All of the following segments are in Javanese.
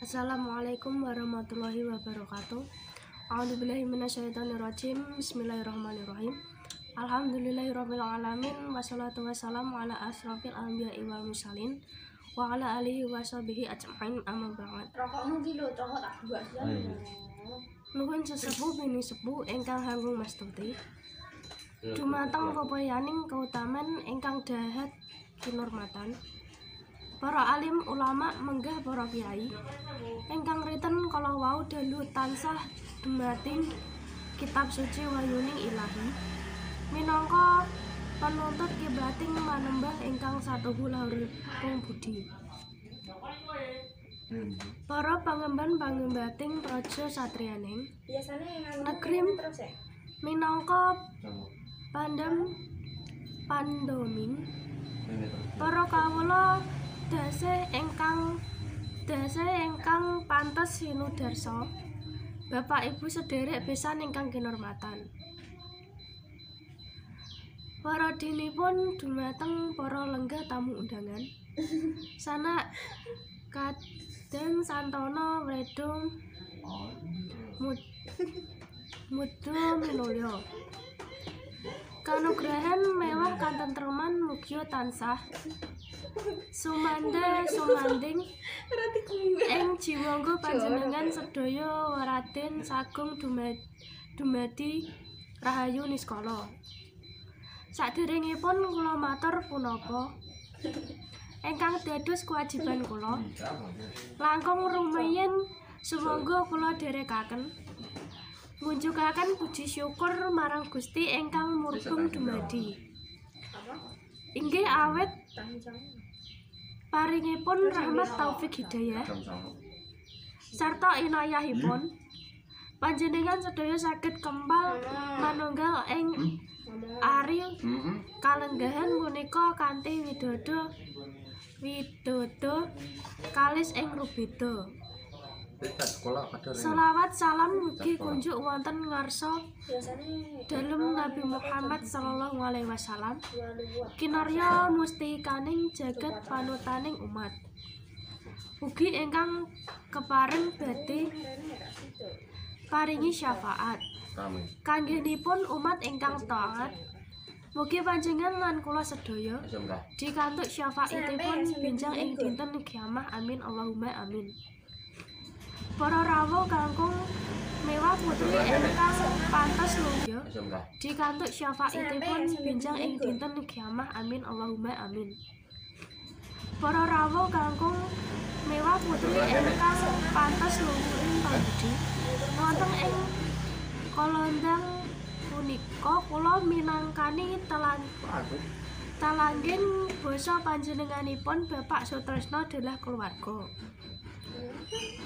Assalamualaikum warahmatullahi wabarakatuh. A'udzubillahi minasyaitonirrajim. Bismillahirrahmanirrahim. Alhamdulillahirabbil alamin wassalatu wassalamu ala asrofil anbiya'i wal mursalin wa ala alihi wa sahbihi ajmain amma ba'd. Rokokmu ki lho, rokok tak buat Ayo. Nuhun sesepuh bini sepuh ingkang hanggung mastuti. Dumateng pepoyaning kautaman ingkang dahat kinurmatan. Para alim ulama menggah para kiai ingkang riten kala wau dalu tansah dumating kitab suci wayuning ilahi minangka penuntut kiblating manembah ingkang satuhu lahir budi. Para pangemban pangembating Negeri terus ya. minangka pandem pandoming para kawula dase ingkang dase ingkang pantes sinudarsa Bapak Ibu sederek besan ingkang kinurmatan. Para dinipun dumateng para lenggah tamu undangan. Sanak kadang santana wedung mud mudu minulya kanugrahan mewah katentreman mugia tansah sumanda sumanding ing jiwangga panjenengan sedaya waraden sagung dumadi, rahayu niskala. Saderengipun kula matur punapa? Ingkang dados kewajiban kula langkung rumiyin sumangga kula derekaken ngunjukaken puji syukur marang Gusti ingkang murbung dumadi. Inggih awet paringipun rahmat taufik hidayah. Sarta inayahipun panjenengan sedaya saged kempal manunggal ing ari kalenggahan punika kanthi widodo widodo kalis ing rubeda Selawat salam mugi kunjuk wonten ngarsa Biasanya dalem Nabi Muhammad sallallahu alaihi wasallam. Kinarya mustikaning jagat panutaning umat. Ugi ingkang kepareng badhe paringi syafaat. Kanggenipun umat ingkang taat. Mugi panjenengan lan kula sedaya dikantuk syafaatipun benjang ing dinten kiamah. Amin. Allahumma amin. Para rawuh kangkung mewah putri ingkang pantes SMK dikantuk syafaatipun benjang ing dinten kiamah. Amin. Allahumma amin. Para rawuh kangkung mewah putri ingkang pantes luya ing pambudi wonten ing kolondang punika kula minangkani telan aku Talangging basa panjenenganipun Bapak Sutresno adalah keluarga.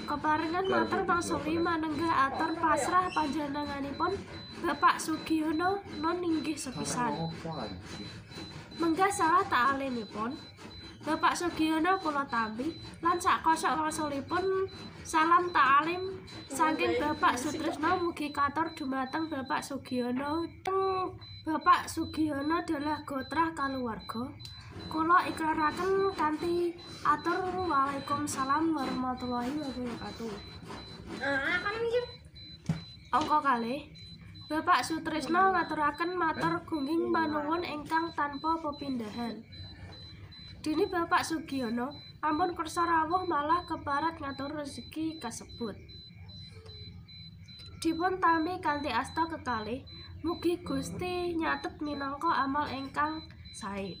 Keparengan matur pangsuli manenggah atur pasrah panjenenganipun Bapak Sugiono non inggih sepisan. apa lagi Menggah salah ta'alinipun Bapak Sugiono kula tampi lan sak kosok wangsulipun salam ta'alim saking Bapak Sutresno mugi katur dumateng Bapak Sugiono. Teng Bapak Sugiono adalah gotrah kaluwarga. Kula ikraraken kanthi atur Waalaikumsalam warahmatullahi wabarakatuh. Angka kalih Bapak Sutrisno ngaturaken matur gungging panuwun ingkang tanpa pepindahan. Dini Bapak Sugiono ampun kersa rawuh malah keparat ngatur rezeki kasebut. Dipun tampi kanthi asta kekalih, mugi Gusti nyatet minangka amal ingkang sae.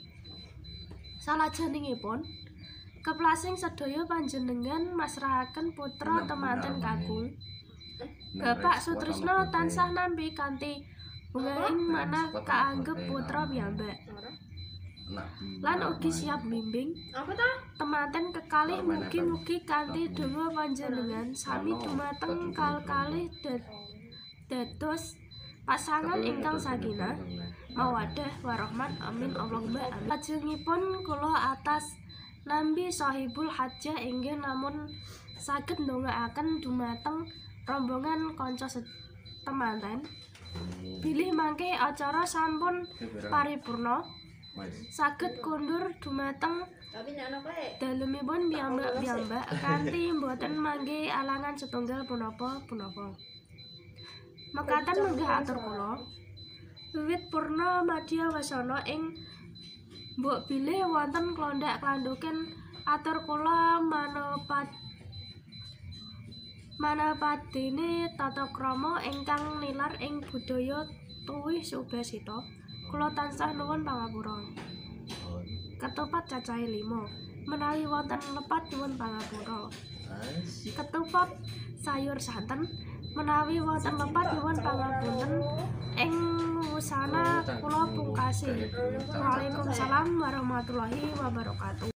Salajengipun keplasing sedaya panjenengan masrahaken putra temanten kakung. Bapak Sutrisno tansah nampi kanthi bungahing manah kaanggep putra piyambak. Lan ugi siap bimbing. Apa ta? temanten kekalih mugi-mugi kanthi donga panjenengan sami dumateng kal-kalih dad- dados pasangan ingkang sakinah. Mawadah warahmat. Amin. Allahumma amin. Lajengipun kula atas nambi sahibul hajjah inggih namun saged ndongaaken dumateng rombongan kanca temanten bilih mangke acara sampun paripurna. Saged kondur dumateng dalemipun piyambak-piyambak kanthi mboten mangge alangan setunggal punapa-punapa. Mekaten menggah atur kula. Wiwit purna madya wasana ing mbok bilih wonten klondak klanduken atur kula manopat manapadene tata krama ingkang nilar ing budaya tuwih subasita. Kula tansah nuwun pangapura. Ketupat cacahe lima. Menawi wonten lepat nyuwun pangapura. Ketupat sayur santen. Menawi wonten lepat nyuwun pangapunten ing wusana kula pungkasi. Waalaikumsalam warahmatullahi wabarakatuh.